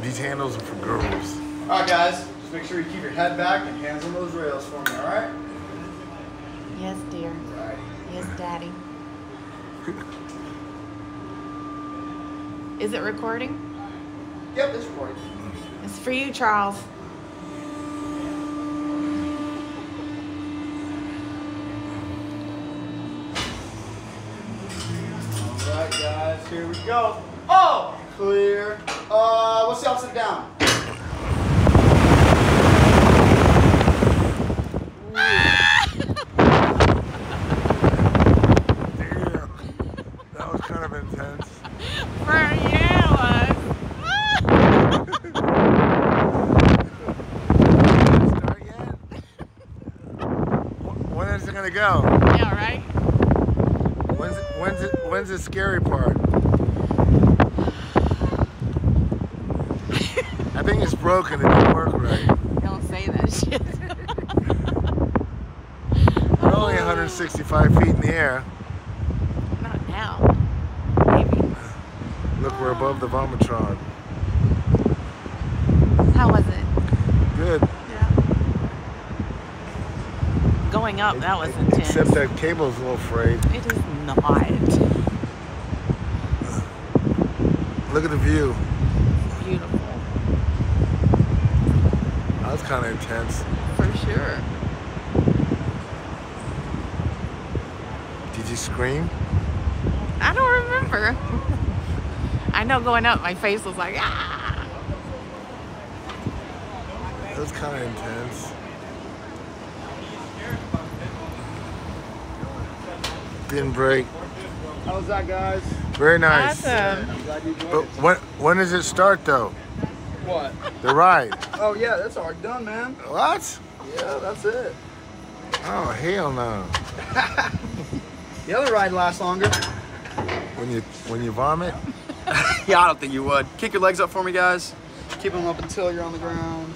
These handles are for girls. All right, guys. Just make sure you keep your head back and hands on those rails for me. All right. Yes, dear. All right. Yes, daddy. Is it recording? Yep, it's recording. It's for you, Charles. All right, guys. Here we go. Oh, clear. What's the upside down? Damn. That was kind of intense. For you. Start yet? When is it gonna go? yeah, right? When's it, when's it, when's the scary part? I think it's broken. It didn't work right. Don't say that shit. We're only 165 feet in the air. Not now. Maybe. Look, we're above the Vomitron. How was it? Good. Yeah. Going up, that was intense. Except that cable's a little frayed. It is not. Look at the view. Beautiful. That was kind of intense. For sure. Did you scream? I don't remember. I know going up, my face was like, ah. That was kind of intense. Didn't break. How was that, guys? Very nice. Awesome. I'm glad you enjoyed But when when does it start though? What? The ride. Oh yeah, that's already done, man. What? Yeah, that's it. Oh hell no. The other ride lasts longer. When you when you vomit. yeah, I don't think you would. Kick your legs up for me, guys. Keep them up until you're on the ground.